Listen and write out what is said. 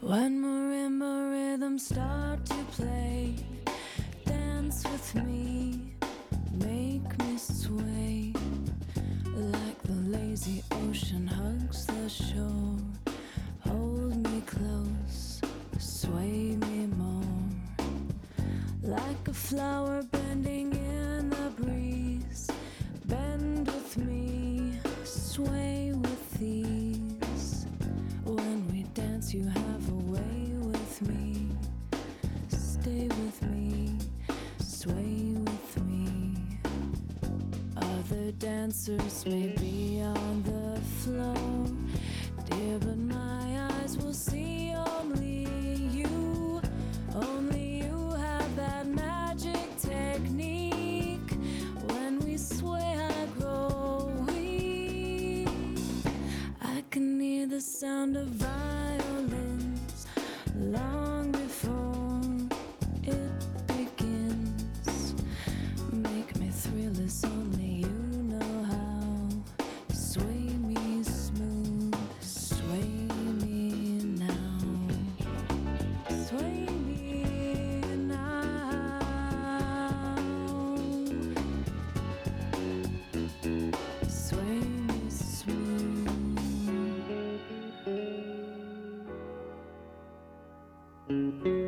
When marimba rhythms start to play, dance with me, make me sway. Like the lazy ocean hugs the shore, hold me close, sway me more. Like a flower bending in with me, sway with me. Other dancers may be on the floor, dear, but my eyes will see only you. Only you have that magic technique. When we sway, I grow weak. I can hear the sound of. Música